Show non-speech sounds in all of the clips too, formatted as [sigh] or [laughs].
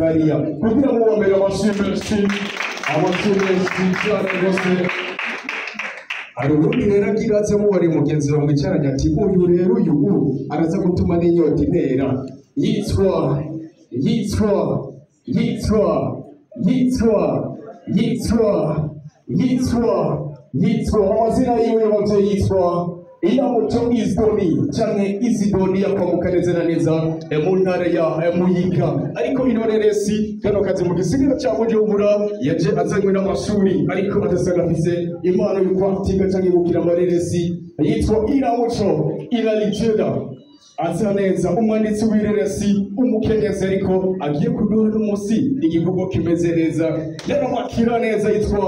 hariya kugira ngo wambere amashyi menshi cyane rwose hari ubundi rero agira aze mubari mugenzi wawe mwicaranye ati uyu rero uyu ubu araza gutuma n'inyota intera yitwa yitwa yitwa yitwa yitwa yitwa yitwa amazina yiwe y'ababyeyi yitwa iyamuco izidoni canke izidoni yakwamuka neza na neza. Mu ntara ya muyiga ariko inoreresi kano kazi mu gisigara ca bujumbura yaje azanywe n'amashuri ariko adasanga afise impano yo kwaftinga canke gukira amareresi yitwa iramuco iraligera asa neza umwanditsi w'ireresi umukenyezi ariko agiye kuduha n'umunsi igikorwa kimeze neza. Rero mwakira neza yitwa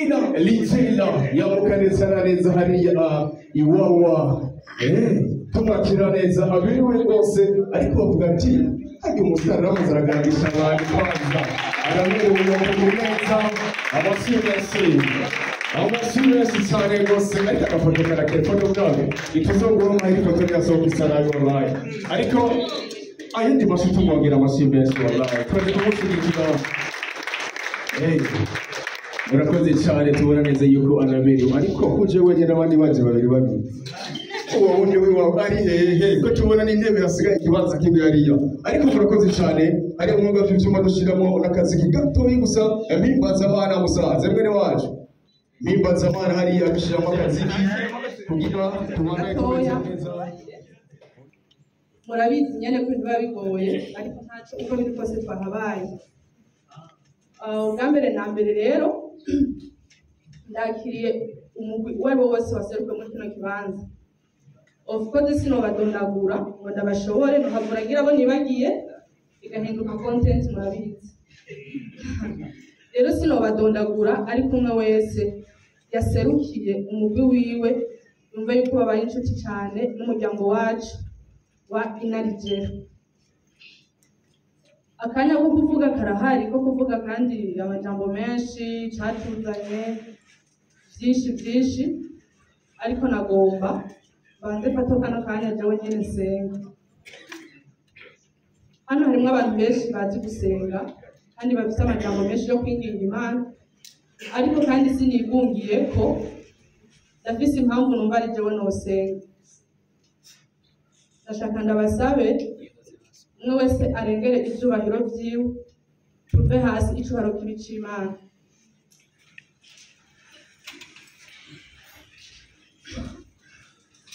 ina ligera yamuka neza na neza hariya ah, iwawa. Eh, tumwakira neza abiriwe rwose ariko bavuga ati hajya umusitari aramuze aragaragarisha abantu kwanza. Araberewe umuntu neza amashyi amashyi menshi cyane rwose ariko agafoto ka telefone bwabo ituzongura amahirwe ifoto ryasohoka isanabi wallahi ariko ayandi mashyi tumwongera amashyi menshi wallahi twari kumushyigikira murakoze cyane tubona neza yuko anaberewe ariko uje wenyine n'abandi baje babiri babiri uwo wundi wiwawe ari hehe ko tubona n'intebe hasigaye ikibanza kimwe hariya ariko murakoze cyane hariya umwuga by'ibyuma dushyiramo n'akazi gatoyi gusa mpimbaza abana musaza mwene wacu mpimbaza abana hariya dushyiramo akazi kugira tubone tumeze neza murabizi nyine ko biba bigoye ariko ntacyo uko biri kose twahabaye Ah, ubwa mbere na mbere rero ndakiriye umugwi uwo ari wo wose waseruka muri kino kibanza of course sinobadondagura ngo ndabashobore ntuhavuragira abo nibagiye igahinduka content murabizi rero [laughs] sinobadondagura ariko umwe wese. Yaserukiye umugwi wiwe yumva yuko babaye inshuti cyane n'umuryango wacu wa inarijera akanya ko kuvuga karahari ko kuvuga kandi amajambo menshi cyatuzanye byinshi byinshi ariko nagomba banze fato kano kanya jewe nyene nsenga. Hano harimo abantu benshi bazi gusenga kandi bafite amajambo menshi yo kwinginga imana. Ariko kandi sinigungiye ko ndafise impamvu numva ari jewe nosenga. Ndashaka ndabasabe umwe wese arengere ibyubahiro byiwe tuve hasi icubahiro kibi c'imana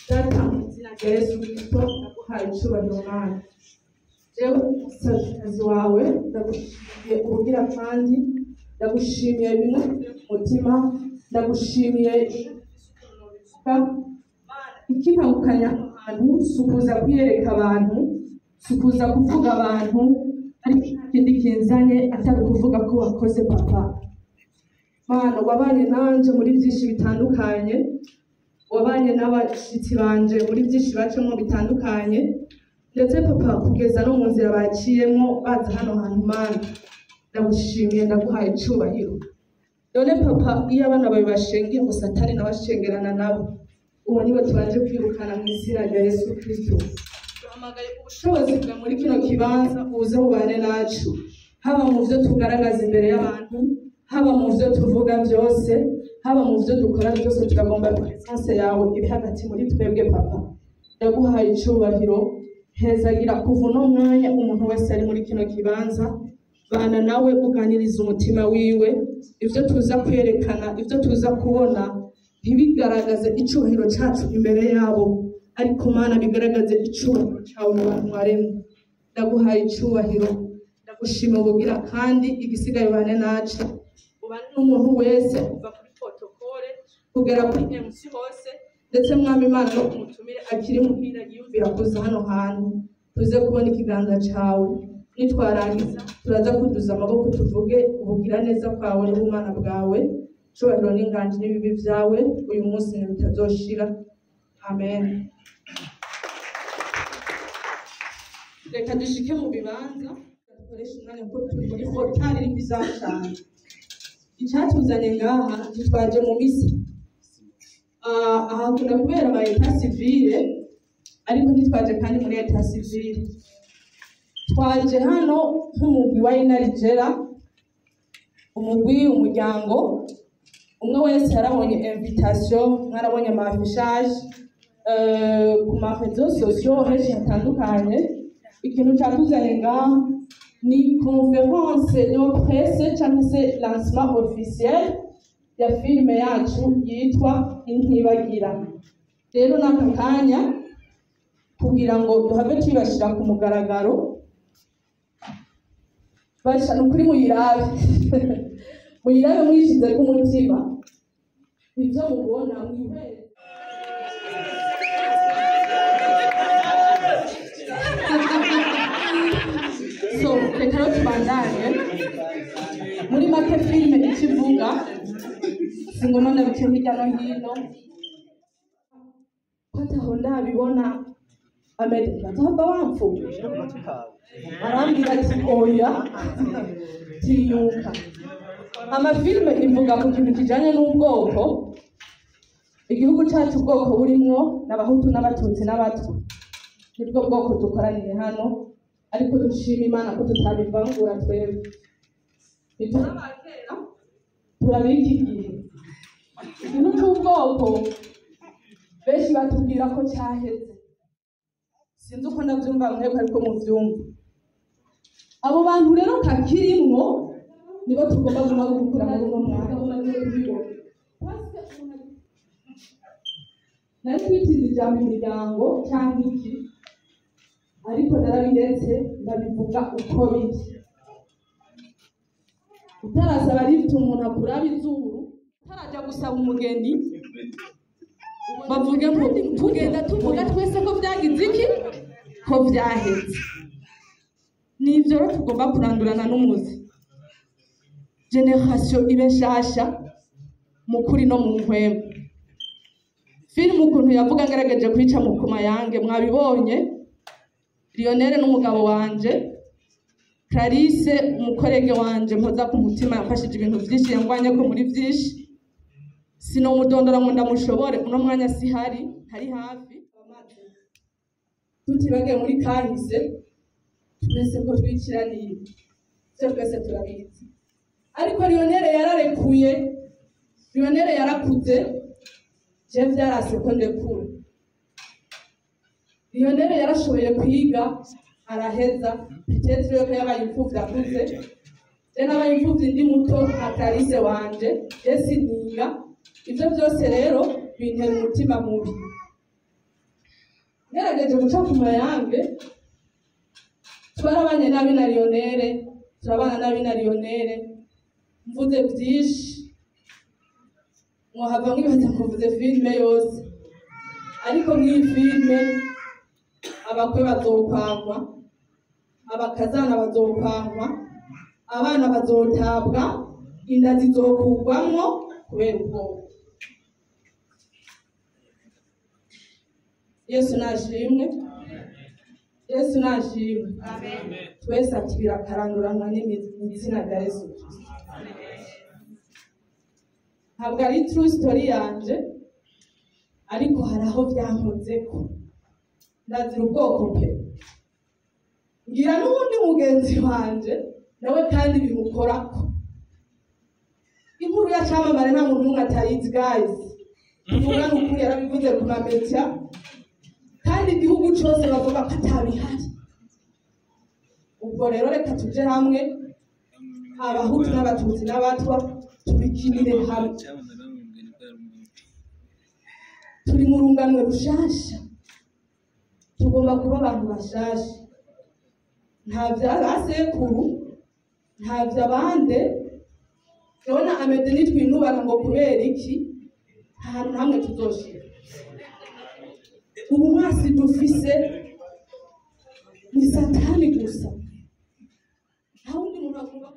data mu izina rya yesu kristo ndaguhaye icubahiro mana jewe umusazi wawe ndagushimiye ubugira kandi ndagushimiye mutima ndagushimiye ikintandukanya abantu si ukuza kwiyereka abantu si ukuza kuvuga abantu ariko nta kindi kinzanye atari ukuvuga ko wakoze papa. Mana wabanye nanje muri byinshi bitandukanye wabanye n'abashyitsi banje muri byinshi bacamo bitandukanye ndetse papa kugeza no mu nzira baciyemo baza hano hantu mana. Ndagushimiye ndaguhaye icyubahiro. None papa iyo abana bawe bashengeye ngo satani nawe ashengerana nabo uwo ni we tubanje kwirukana mu izina rya yesu kristo. Duhamagaye ubushobozi bwa muri kino kibanza buze bubane nacu. Haba mu byo tugaragaza imbere y'abantu haba mu byo tuvuga byose haba mu byo dukora byose turagomba presence yawe iri hagati muri twebwe papa. Ndaguhaye icyubahiro hezagira kuva uno mwanya umuntu wese ari muri kino kibanza bana nawe uganiriza umutima wiwe ibyo tuza kwerekana ibyo tuza kubona ntibigaragaze icyubahiro cyacu imbere yabo ariko mana bigaragaze icyubahiro cyawe mu bantu waremwe. Ndaguhaye icyubahiro ndagushima ubugira kandi igisigaye ubane nacu ubane n'umuntu wese kuva kuri protokole kugera kuri mc hose ndetse mwami imana no kumutumire akiri muhira yiyumvira kuza hano hantu tuze kubona ikiganza cyawe. Nitwarangiza turaza kuduza amaboko tuvuge ubugira neza kwawe n'ubumana bwawe. Cyubahiro n'inganji n'ibibi byawe uyu munsi ntibitazoshira amen. Reka dushike mu bibanza. Dukoresha umwanya kuko turi muri hoteli iri bizashana icyatuzanye ngaha ntitwaje mu misa Ah, aha kubera ama eta civile ariko ntitwaje kandi muri eta civile twaje hano nk'umugwi wa inarijera umugwi umuryango umwe wese yarabonye invitation mwarabonye amafishaje ku marezo sosiyo henshi hatandukanye. Ikintu cyatuzanye ngaha ni conference de presse cyangwa se lancement officiel ya filime yacu yitwa intibagira. Rero n'aka kanya kugira ngo duhave tuyibashyira ku mugaragaro basha ni ukuri muyirabe [laughs] muyirabe mwishyize ku mutima. Ibyo mubona mwiheze [laughs] so reka rero tubandanye muri make filime icyo ivuga singoma ndabice hirya no hino. Ko ataho ndabibona. Amede bazaba bamfuye arambwira ati oya tinyuka amafilime ivuga ku kintu kijanye n'ubwoko. Igihugu cyacu ubwoko burimwo n'abahutu n'abatutsi n'abatwa. Nibwo bwoko dukoraniye hano ariko dushima imana ko tutabivangura twebwe. Ntiturabakera turabika igihe. Ikintu cy'ubwoko benshi batubwira ko cyaheze. Sinzi uko ndabyumva mwebwe ariko mubyumva. Abo bantu rero kakirimwo nibo tugomba guha gukura muri uno mwaka umaze kubibona nari kwitiza ijambo imiryango cyangwa iki? Ariko narabiretse ndabivuga uko biri. Utarasaba rifite umuntu akuraba izuru utarajya gusaba umugeni bavuge ngo tugenda tuvuga twese ko byagize iki? Ko byahetse ni ibyo rero tugomba kurandurana n'umuzi. Generasiyo ibe nshyashya mu kuri no mu nkwemo filime ukuntu yavuga agaragaje kwica mu kumayange mwabibonye. Lionel n'umugabo wanje. Clarisse umukorege wanje mpoza ku mutima yafashije ibintu byinshi yangwanye ko muri byinshi. Sinomudondora ngo ndamushobore uno mwanya sihari ntari hafi. Tutibagiye muri kahise twese ko twikiraniye ibyo twese turabizi. Ariko lionel yararekuye lionel yarakuze je byarase ko ndekura. Lionel yarashoboye kwiga araheza. Petetre yuko yabaye imfuvyi akuze. Je nabaye imfuvyi ndi muto clarisse wanje. Je siniga ibyo byose rero bintera umutima mubi. Ngerageje guca ku mayange twarabanye nabi na lionere turabana nabi na lionere mvuze byinshi. Mwahava mwibaza ngo mvuze filime yose. Ariko mw'iyi filime abakwe bazokwangwa abakazana bazokwangwa abana bazotabwa inda zizokugwamwo kubera ubwoba yesu nashimwe yesu nashimwe twese ati birakaranduranwa n'izina rya yesu kirisito ntabwo ari true story yanje ariko hari aho byankozeko ndazira ubwoko pe. Ngira n'ubundi mugenzi wanje nawe kandi bimukorako inkuru ya cyamamare nta muntu n'umwe atayizi guys. Tuvuga ni ukuri yarabivuze ku mamedia kandi igihugu cyose bavuga ko atabihari. Ubwo rero reka tuje hamwe abahutu n'abatutsi n'abatwa tubikinire hamwe. Turi mu rungano rushasha. Tugomba kuba abantu bashasha. Nta bya ba sekuru nta bya bande. Urabona amede nitwinubana ngo kubera iki? Nta hantu hamwe tuzoshira. Ubu mwasi dufise ni satani gusa nta wundi muntu agomba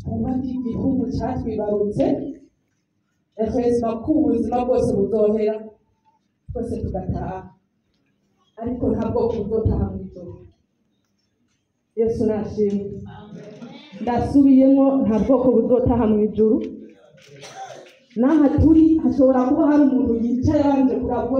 twubake igihugu cyatwibarutse efesima ko ubuzima bwose buzohera twese tugataha ariko ntabwo buzotaha mu ijoro yesu nashimwe ndasubiyemo nta bwoko buzotaha mu ijuru. N'aha turi hashobora kuba hari umuntu yicaye abanje kurabwo